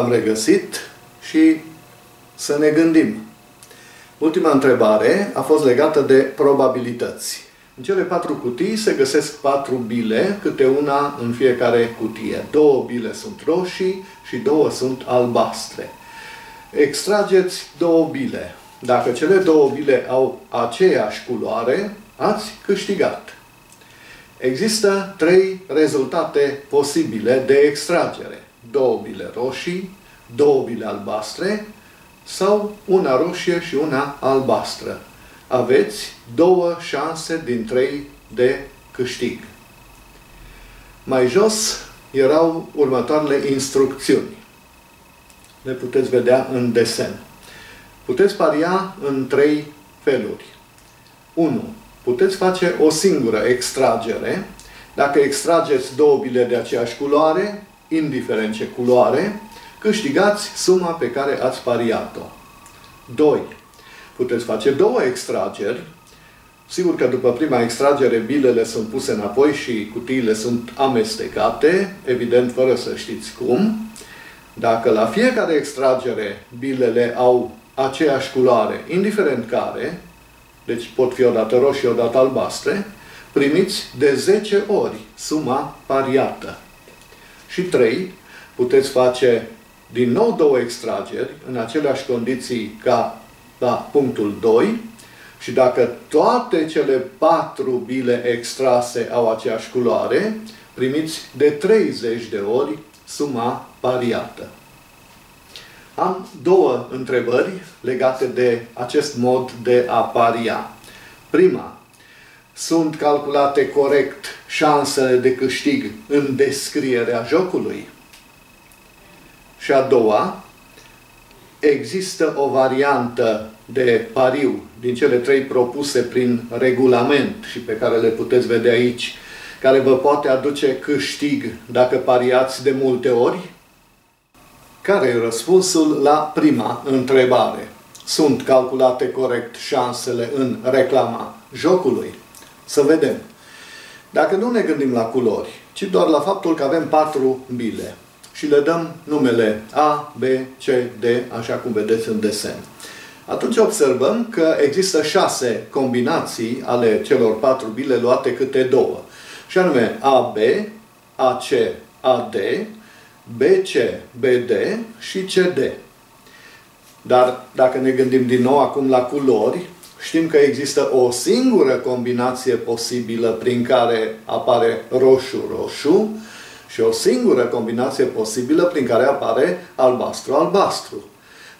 Bine v-am regăsit și să ne gândim. Ultima întrebare a fost legată de probabilități. În cele patru cutii se găsesc patru bile, câte una în fiecare cutie. Două bile sunt roșii și două sunt albastre. Extrageți două bile. Dacă cele două bile au aceeași culoare, ați câștigat. Există trei rezultate posibile de extragere. Două bile roșii, două bile albastre sau una roșie și una albastră. Aveți două șanse din trei de câștig. Mai jos erau următoarele instrucțiuni. Le puteți vedea în desen. Puteți paria în trei feluri. 1. Puteți face o singură extragere. Dacă extrageți două bile de aceeași culoare, indiferent ce culoare, câștigați suma pe care ați pariat-o. 2. Puteți face două extrageri. Sigur că după prima extragere bilele sunt puse înapoi și cutiile sunt amestecate, evident fără să știți cum. Dacă la fiecare extragere bilele au aceeași culoare, indiferent care, deci pot fi odată roșii, odată albastre, primiți de 10 ori suma pariată. Și 3. Puteți face din nou două extrageri în aceleași condiții ca la punctul 2 și dacă toate cele patru bile extrase au aceeași culoare, primiți de 30 de ori suma pariată. Am două întrebări legate de acest mod de a paria. Prima, sunt calculate corect șansele de câștig în descrierea jocului? Și a doua, există o variantă de pariu din cele trei propuse prin regulament și pe care le puteți vedea aici, care vă poate aduce câștig dacă pariați de multe ori? Care e răspunsul la prima întrebare? Sunt calculate corect șansele în reclama jocului? Să vedem. Dacă nu ne gândim la culori, ci doar la faptul că avem patru bile și le dăm numele A, B, C, D, așa cum vedeți în desen. Atunci observăm că există șase combinații ale celor patru bile luate câte două. Și anume AB, AC, AD, BC, BD și CD. Dar dacă ne gândim din nou acum la culori, știm că există o singură combinație posibilă prin care apare roșu-roșu și o singură combinație posibilă prin care apare albastru-albastru.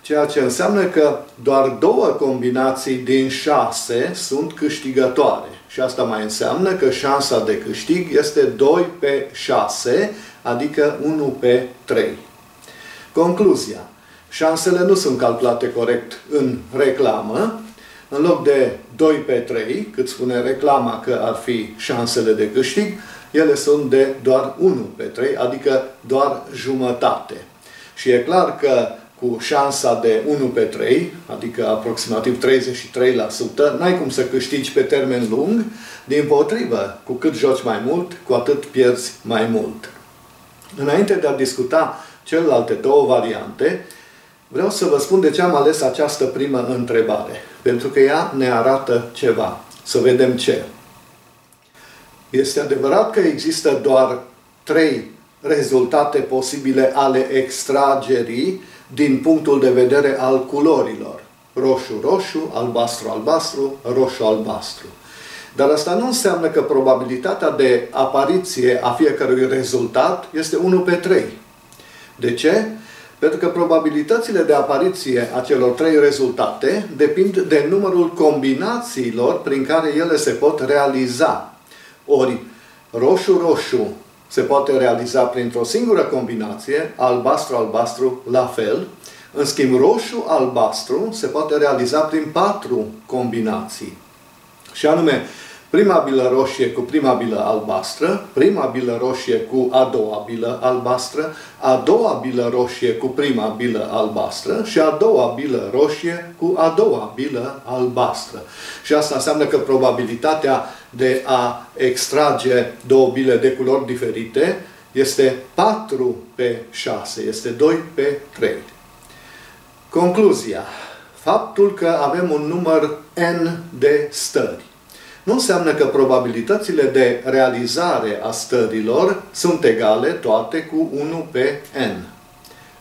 Ceea ce înseamnă că doar două combinații din șase sunt câștigătoare. Și asta mai înseamnă că șansa de câștig este 2 pe 6, adică 1 pe 3. Concluzia. Șansele nu sunt calculate corect în reclamă. În loc de 2 pe 3, cât spune reclama că ar fi șansele de câștig, ele sunt de doar 1 pe 3, adică doar jumătate. Și e clar că cu șansa de 1 pe 3, adică aproximativ 33%, n-ai cum să câștigi pe termen lung, din potrivă, cu cât joci mai mult, cu atât pierzi mai mult. Înainte de a discuta celelalte două variante, vreau să vă spun de ce am ales această primă întrebare. Pentru că ea ne arată ceva. Să vedem ce. Este adevărat că există doar trei rezultate posibile ale extragerii din punctul de vedere al culorilor. Roșu-roșu, albastru-albastru, roșu-albastru. Dar asta nu înseamnă că probabilitatea de apariție a fiecărui rezultat este 1 pe 3. De ce? Pentru că probabilitățile de apariție a celor trei rezultate depind de numărul combinațiilor prin care ele se pot realiza. Ori roșu-roșu se poate realiza printr-o singură combinație, albastru-albastru la fel, în schimb roșu-albastru se poate realiza prin patru combinații. Și anume, prima bilă roșie cu prima bilă albastră, prima bilă roșie cu a doua bilă albastră, a doua bilă roșie cu prima bilă albastră și a doua bilă roșie cu a doua bilă albastră. Și asta înseamnă că probabilitatea de a extrage două bile de culori diferite este 4 pe 6, este 2 pe 3. Concluzia. Faptul că avem un număr n de stări nu înseamnă că probabilitățile de realizare a stărilor sunt egale toate cu 1 pe n.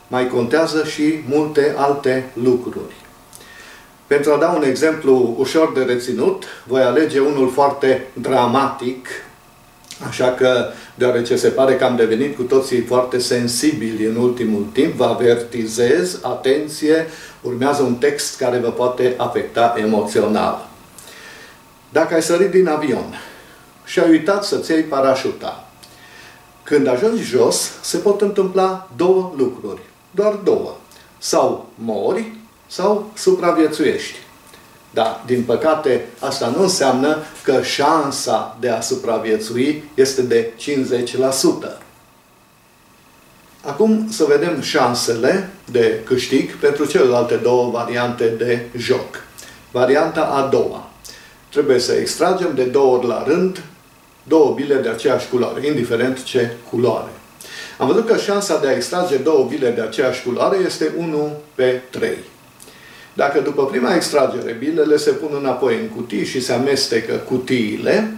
Mai contează și multe alte lucruri. Pentru a da un exemplu ușor de reținut, voi alege unul foarte dramatic, așa că, deoarece se pare că am devenit cu toții foarte sensibili în ultimul timp, vă avertizez, atenție, urmează un text care vă poate afecta emoțional. Dacă ai sărit din avion și ai uitat să-ți iei parașuta, când ajungi jos, se pot întâmpla două lucruri. Doar două. Sau mori, sau supraviețuiești. Dar, din păcate, asta nu înseamnă că șansa de a supraviețui este de 50%. Acum să vedem șansele de câștig pentru celelalte două variante de joc. Varianta a doua. Trebuie să extragem de două ori la rând două bile de aceeași culoare, indiferent ce culoare. Am văzut că șansa de a extrage două bile de aceeași culoare este 1 pe 3. Dacă după prima extragere bilele se pun înapoi în cutii și se amestecă cutiile,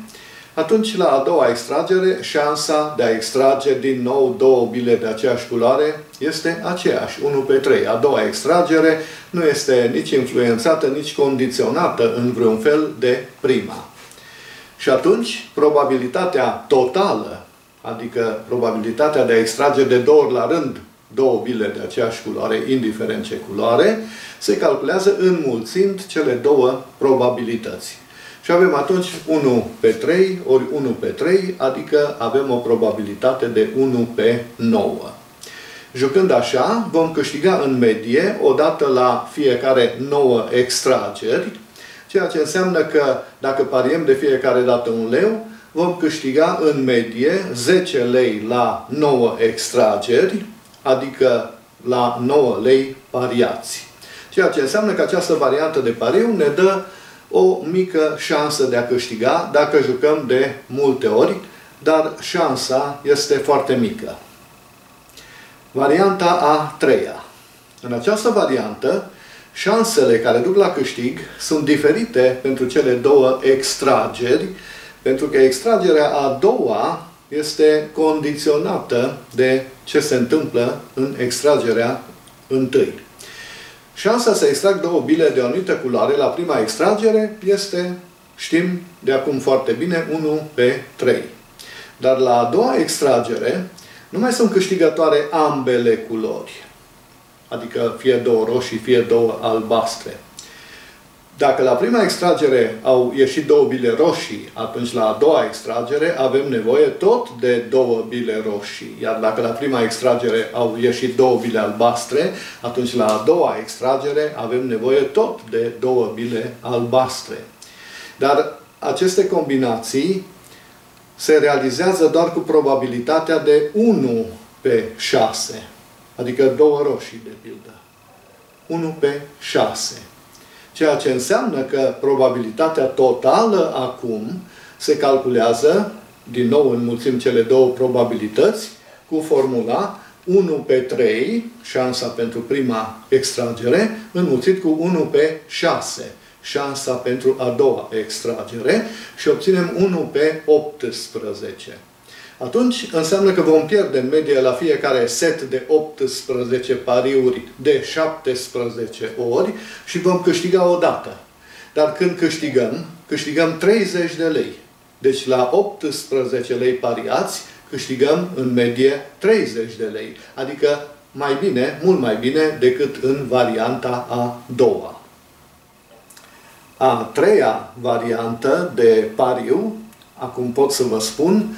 atunci la a doua extragere șansa de a extrage din nou două bile de aceeași culoare este aceeași, 1 pe 3. A doua extragere nu este nici influențată, nici condiționată în vreun fel de prima. Și atunci probabilitatea totală, adică probabilitatea de a extrage de două ori la rând două bile de aceeași culoare, indiferent ce culoare, se calculează înmulțind cele două probabilități. Și avem atunci 1 pe 3 ori 1 pe 3, adică avem o probabilitate de 1 pe 9. Jucând așa, vom câștiga în medie, odată la fiecare 9 extrageri, ceea ce înseamnă că dacă pariem de fiecare dată un leu, vom câștiga în medie 10 lei la 9 extrageri, adică la 9 lei pariați. Ceea ce înseamnă că această variantă de pariu ne dă o mică șansă de a câștiga dacă jucăm de multe ori, dar șansa este foarte mică. Varianta a treia. În această variantă, șansele care duc la câștig sunt diferite pentru cele două extrageri, pentru că extragerea a doua este condiționată de ce se întâmplă în extragerea întâi. Șansa să extrag două bile de o anumită culoare la prima extragere este, știm de acum foarte bine, 1 pe 3. Dar la a doua extragere nu mai sunt câștigătoare ambele culori. Adică fie două roșii, fie două albastre. Dacă la prima extragere au ieșit două bile roșii, atunci la a doua extragere avem nevoie tot de două bile roșii. Iar dacă la prima extragere au ieșit două bile albastre, atunci la a doua extragere avem nevoie tot de două bile albastre. Dar aceste combinații se realizează doar cu probabilitatea de 1 pe 6. Adică două roșii, de pildă. 1 pe 6. Ceea ce înseamnă că probabilitatea totală acum se calculează, din nou înmulțim cele două probabilități, cu formula 1 pe 3, șansa pentru prima extragere, înmulțit cu 1 pe 6, șansa pentru a doua extragere și obținem 1 pe 18 atunci înseamnă că vom pierde în medie la fiecare set de 18 pariuri de 17 ori și vom câștiga o dată. Dar când câștigăm, câștigăm 30 de lei. Deci la 18 lei pariați, câștigăm în medie 30 de lei. Adică mai bine, mult mai bine decât în varianta a doua. A treia variantă de pariu, acum pot să vă spun,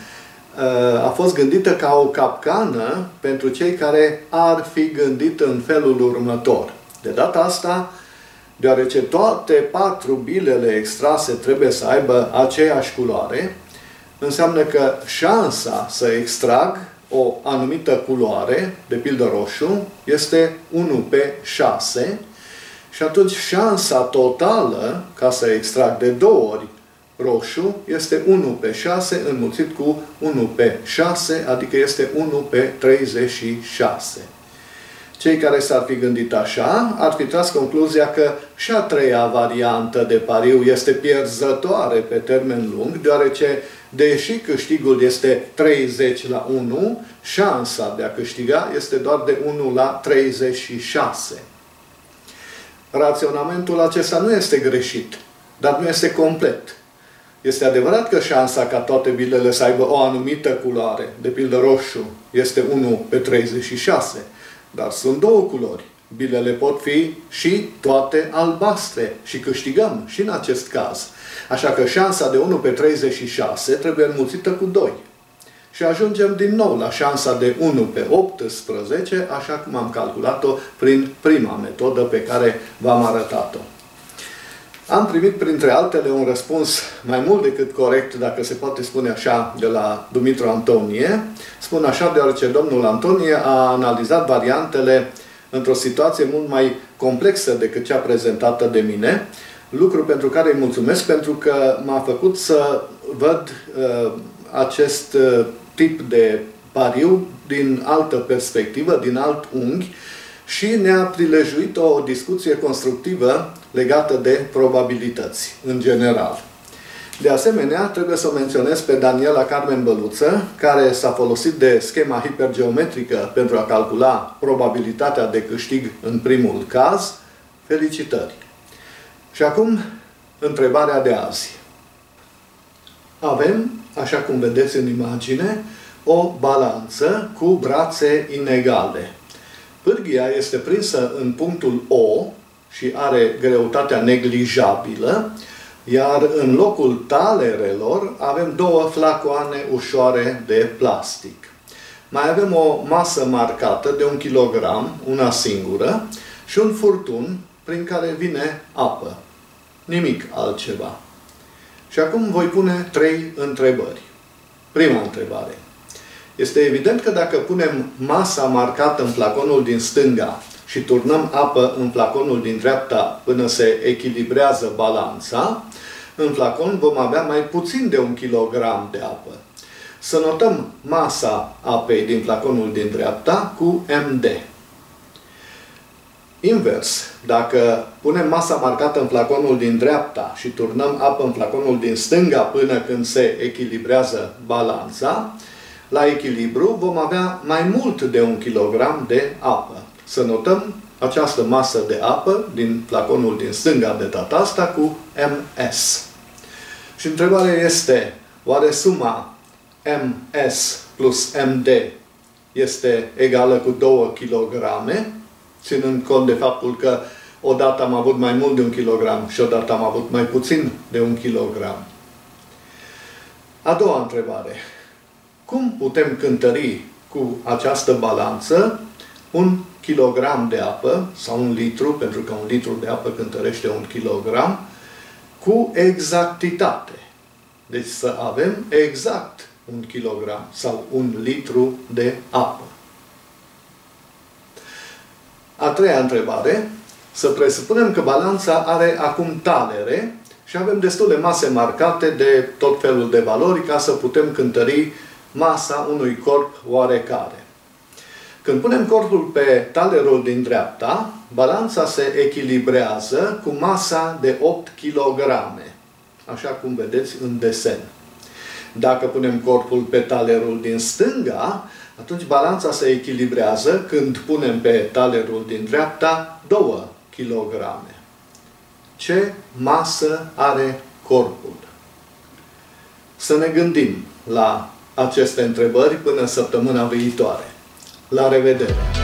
a fost gândită ca o capcană pentru cei care ar fi gândit în felul următor. De data asta, deoarece toate patru bilele extrase trebuie să aibă aceeași culoare, înseamnă că șansa să extrag o anumită culoare, de pildă roșu, este 1 pe 6 și atunci șansa totală ca să extrag de două ori roșu este 1 pe 6 înmulțit cu 1 pe 6, adică este 1 pe 36. Cei care s-ar fi gândit așa, ar fi tras concluzia că și a treia variantă de pariu este pierzătoare pe termen lung, deoarece, deși câștigul este 30 la 1, șansa de a câștiga este doar de 1 la 36. Raționamentul acesta nu este greșit, dar nu este complet. Este adevărat că șansa ca toate bilele să aibă o anumită culoare, de pildă roșu, este 1 pe 36, dar sunt două culori. Bilele pot fi și toate albastre și câștigăm și în acest caz. Așa că șansa de 1 pe 36 trebuie înmulțită cu 2. Și ajungem din nou la șansa de 1 pe 18, așa cum am calculat-o prin prima metodă pe care v-am arătat-o. Am primit, printre altele, un răspuns mai mult decât corect, dacă se poate spune așa, de la Dumitru Antonie. Spun așa deoarece domnul Antonie a analizat variantele într-o situație mult mai complexă decât cea prezentată de mine, lucru pentru care îi mulțumesc, pentru că m-a făcut să văd uh, acest uh, tip de pariu din altă perspectivă, din alt unghi, și ne-a prilejuit o discuție constructivă legată de probabilități, în general. De asemenea, trebuie să o menționez pe Daniela Carmen Băluță, care s-a folosit de schema hipergeometrică pentru a calcula probabilitatea de câștig în primul caz. Felicitări! Și acum, întrebarea de azi. Avem, așa cum vedeți în imagine, o balanță cu brațe inegale. Pârghia este prinsă în punctul O și are greutatea neglijabilă, iar în locul talerelor avem două flacoane ușoare de plastic. Mai avem o masă marcată de un kilogram, una singură, și un furtun prin care vine apă. Nimic altceva. Și acum voi pune trei întrebări. Prima întrebare. Este evident că dacă punem masa marcată în flaconul din stânga și turnăm apă în flaconul din dreapta până se echilibrează balanța, în flacon vom avea mai puțin de un kilogram de apă. Să notăm masa apei din flaconul din dreapta cu MD. Invers, dacă punem masa marcată în flaconul din dreapta și turnăm apă în flaconul din stânga până când se echilibrează balanța, la echilibru vom avea mai mult de un kilogram de apă. Să notăm această masă de apă din flaconul din stânga de data asta cu MS. Și întrebarea este, oare suma MS plus MD este egală cu 2 kg, ținând cont de faptul că odată am avut mai mult de un kilogram și odată am avut mai puțin de un kilogram. A doua întrebare. Cum putem cântări cu această balanță un kilogram de apă sau un litru, pentru că un litru de apă cântărește un kilogram, cu exactitate. Deci să avem exact un kilogram sau un litru de apă. A treia întrebare, să presupunem că balanța are acum talere și avem destule mase marcate de tot felul de valori ca să putem cântări masa unui corp oarecare. Când punem corpul pe talerul din dreapta, balanța se echilibrează cu masa de 8 kg, așa cum vedeți în desen. Dacă punem corpul pe talerul din stânga, atunci balanța se echilibrează când punem pe talerul din dreapta 2 kg. Ce masă are corpul? Să ne gândim la aceste întrebări până săptămâna viitoare. La revedere!